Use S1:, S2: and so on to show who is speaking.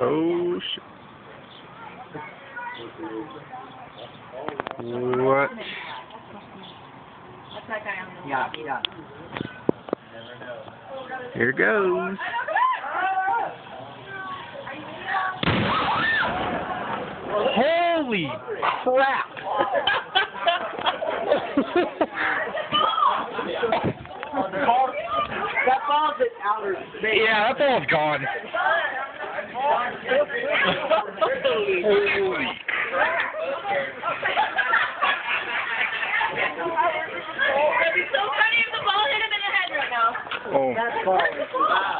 S1: Oh shit. What?
S2: Yeah,
S3: yeah.
S1: Here goes.
S4: Holy
S3: crap! That ball's in outer space. yeah,
S4: that ball's gone. That'd
S2: be so funny if the ball hit him in the head right now.
S1: Oh.
S3: That's fine.